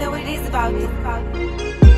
know what it is about it.